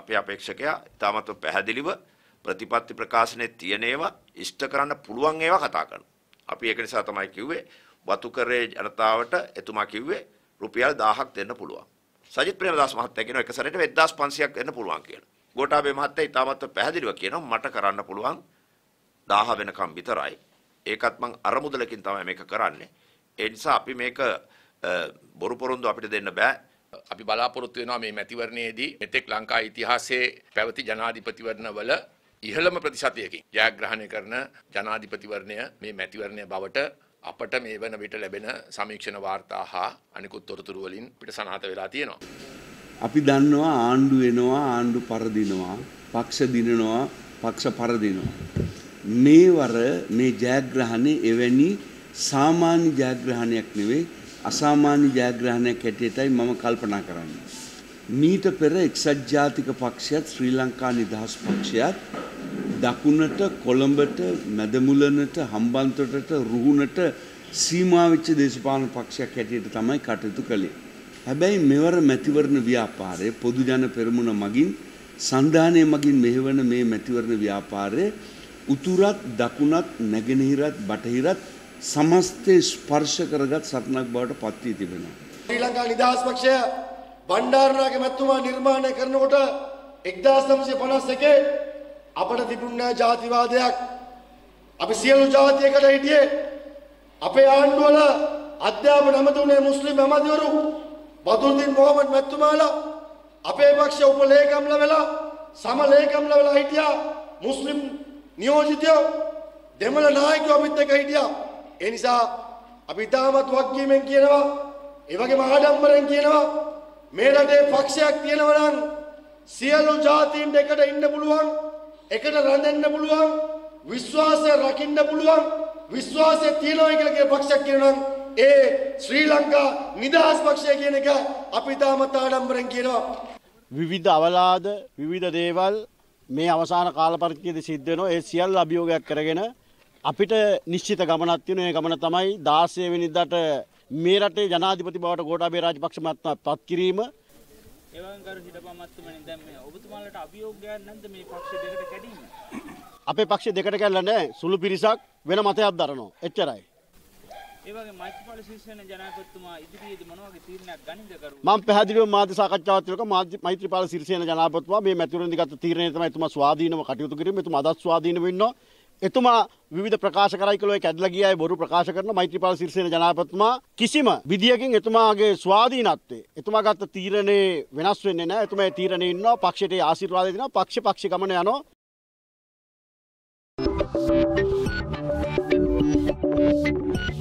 අපේ අපේක්ෂකයා ඉතාමත්ව පැහැදිලිව ප්‍රතිපත්ති ප්‍රකාශනයේ තියෙන ඒවා ඉෂ්ට කරන්න පුළුවන් ඒවා කතා කරනවා. අපි ඒක නිසා තමයි කිව්වේ වතුකරේ ජනතාවට එතුමා කිව්වේ රුපියල් 1000ක් දෙන්න පුළුවන්. සජිත් ප්‍රේමදාස මහත්තයා කියනවා එක සැරේට 1500ක් දෙන්න පුළුවන් කියලා. ගෝඨාභය මහත්තයා ඉතාමත්ව පැහැදිලිව කියනවා මට කරන්න පුළුවන් 1000 වෙනකම් විතරයි. ඒකත් මං අරමුදලකින් තමයි මේක කරන්නේ. ඒ නිසා අපි මේක බොරු පොරොන්දු අපිට දෙන්න බෑ. අපි බලාපොරොත්තු වෙනවා මේ මැතිවරණයේදී මෙතෙක් ලංකා ඉතිහාසයේ පැවති ජනාධිපතිවරණවල ඉහළම ප්‍රතිශතයකින් ජයග්‍රහණය කරන ජනාධිපතිවරණය මේ මැතිවරණය බවට අපට මේ වන විට ලැබෙන සමීක්ෂණ වාර්තා හා අනිකුත් තොරතුරු වලින් පිට සනාථ වෙලා තියෙනවා. අපි දන්නවා ආණ්ඩු වෙනවා ආණ්ඩු පරදිනවා පක්ෂ දිනනවා පක්ෂ පරදිනවා. මේ වර මේ ජයග්‍රහණය එවැනි සාමාන්‍ය ජයග්‍රහණයක් නෙවෙයි අසාමාන්‍ය ජයග්‍රහණයක් හැටියටයි මම කල්පනා කරන්නේ. මීට පෙර එක්සත් ජාතික පක්ෂයත් ශ්‍රී ලංකා නිදහස් පක්ෂයත් දකුණට කොළඹට මැදමුලනට හම්බන්තොටට රුහුණට සීමා වෙච්ච දේශපාලන පක්ෂයක් හැටියට තමයි කටයුතු කළේ. හැබැයි මෙවර මැතිවරණ ව්‍යාපාරය පොදු ජන පෙරමුණ මගින් සන්ධානය මගින් මෙහෙවන මේ මැතිවරණ ව්‍යාපාරය උතුරත් දකුණත් නැගෙනහිරත් බටහිරත් සමස්තය ස්පර්ශ කරගත් සටනක් බවට පත් වී තිබෙනවා. ශ්‍රී ලංකා නිදහස් පක්ෂය බණ්ඩාරනායක මැතිතුමා නිර්මාණය කරනකොට 1951 අපට තිබුණේ ජාතිවාදයක්. අපි සියලු ජාතියකට හිටියේ අපේ ආණ්ඩුවල අධ්‍යාපන ඇමතුනේ මුස්ලිම් ඇමතිවරු බදුල්දීන් මොහමඩ් මැතිතුමාලා අපේ පක්ෂ උපලේකම්ල වෙලා සම ලේකම්ල වෙලා හිටියා මුස්ලිම් නියෝජිතයෝ දෙමළ නායකයෝ අපිත් එක්ක හිටියා. ඒ නිසා අපි ඉතාමත් වගකීමෙන් කියනවා ඒ වගේම ආඩම්බරෙන් කියනවා මේ රටේ පක්ෂයක් තියෙනවා නම් සියලු ජාතීන්ට එකට ඉන්න පුළුවන් එකට රැඳෙන්න පුළුවන් විශ්වාසය රකින්න පුළුවන් විශ්වාසය තියෙනවා කියලා කියන පක්ෂයක් කියනවා නම් ඒ ශ්‍රී ලංකා නිදහස් පක්ෂය කියන එක අපි තාමත් ආඩම්බරෙන් කියනවා. විවිධ අවලාද විවිධ දේවල් මේ අවසාන කාල පරිච්ඡේදයේ සිද්ධ වෙනවා. ඒ සියල්ල අභියෝගයක් කරගෙන අපිට නිශ්චිත ගමනක් තියෙනවා. ඒ ගමන තමයි 16 වෙනිදාට මේ රටේ ජනාධිපති බවට ගෝඨාභය රාජපක්ෂ මහත්මයා පත් කිරීම. එවන් කරු හිටපමත්තුමනි දැන් මේ ඔබතුමාලට අභියෝගයක් නැද්ද මේ පක්ෂ දෙකට කැඩීම? අපේ පක්ෂ දෙකට කැල්ල නැහැ. සුළු පිරිසක් වෙන මතයක් දරනවා. එච්චරයි. ඒ වගේ මෛත්‍රීපාල සිරිසේන ජනාධිපතිතුමා ඉදිරියේදී මොන වගේ තීරණයක් ගනින්ද කරු? මම පැහැදිලිව මාධ්‍ය සාකච්ඡාවක් තියෙනකොට මෛත්‍රීපාල සිරිසේන ජනාධිපතිතුමා මේ මැතිවරණදී ගත්ත තීරණය තමයි එතුමා ස්වාධීනව කටයුතු කිරීම. එතුමා අදත් ස්වාධීනව ඉන්නවා එතුමා විධ ප්‍රකාශ කරයිකලො ඇදලගියයි බොරු ප්‍රකාශ කරන මෛත්‍රපාල සිරිසෙන ජනාපත්මා කිසිම විදිියකින් එතුමාගේ ස්වාධීනත්වේ එතුමා ගත්ත තීරණය වෙනස් වෙන්න නෑ එතුම තීරණ ඉන්න පක්ෂයට ආසිරවාදදින පක්ෂ පක්ෂ ගමන යන Thank you.